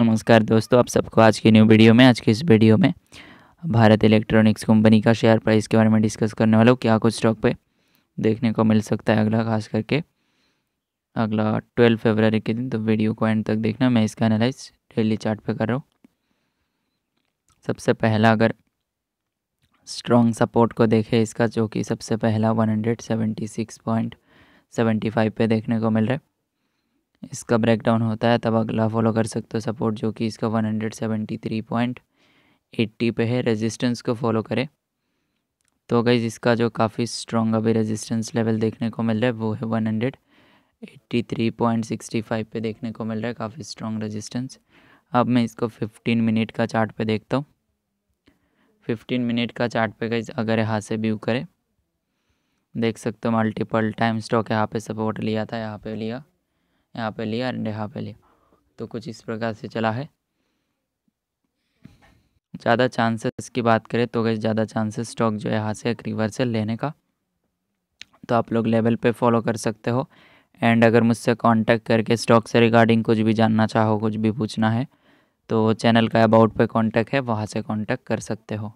नमस्कार दोस्तों, आप सबको आज की न्यू वीडियो में, आज की इस वीडियो में भारत इलेक्ट्रॉनिक्स कंपनी का शेयर प्राइस के बारे में डिस्कस करने वाला हूँ। क्या कुछ स्टॉक पे देखने को मिल सकता है अगला, खास करके अगला ट्वेल्व फरवरी के दिन। तो वीडियो को एंड तक देखना। मैं इसका एनालाइज डेली चार्ट पे कर रहा हूँ। सबसे पहला अगर स्ट्रॉन्ग सपोर्ट को देखें इसका, जो कि सबसे पहला one hundred seventy six point seventy five पे देखने को मिल रहा है। इसका ब्रेकडाउन होता है, तब अगला फॉलो कर सकते हो सपोर्ट जो कि इसका one hundred seventy three point eighty पे है रेजिस्टेंस को फॉलो करें। तो गई इसका जो काफ़ी स्ट्रॉन्ग अभी रेजिस्टेंस लेवल देखने को मिल रहा है, वो है one hundred eighty three point sixty five पे देखने को मिल रहा है, काफ़ी स्ट्रॉन्ग रेजिस्टेंस अब मैं इसको फिफ्टीन मिनट का चार्ट पे देखता हूँ। फिफ्टीन मिनट का चार्ट पे गई अगर यहाँ से व्यू करें, देख सकते हो मल्टीपल टाइम स्टॉक यहाँ पे सपोर्ट लिया था, यहाँ पे लिया। यहाँ पे लिया एंड यहाँ पे लिया। तो कुछ इस प्रकार से चला है। ज़्यादा चांसेस की बात करें तो गई ज़्यादा चांसेस स्टॉक जो है यहाँ से एक रिवर्सल लेने का। तो आप लोग लेवल पे फॉलो कर सकते हो। एंड अगर मुझसे कांटेक्ट करके स्टॉक से रिगार्डिंग कुछ भी जानना चाहो, कुछ भी पूछना है तो चैनल का अबाउट पे कांटेक्ट है, वहाँ से कांटेक्ट कर सकते हो।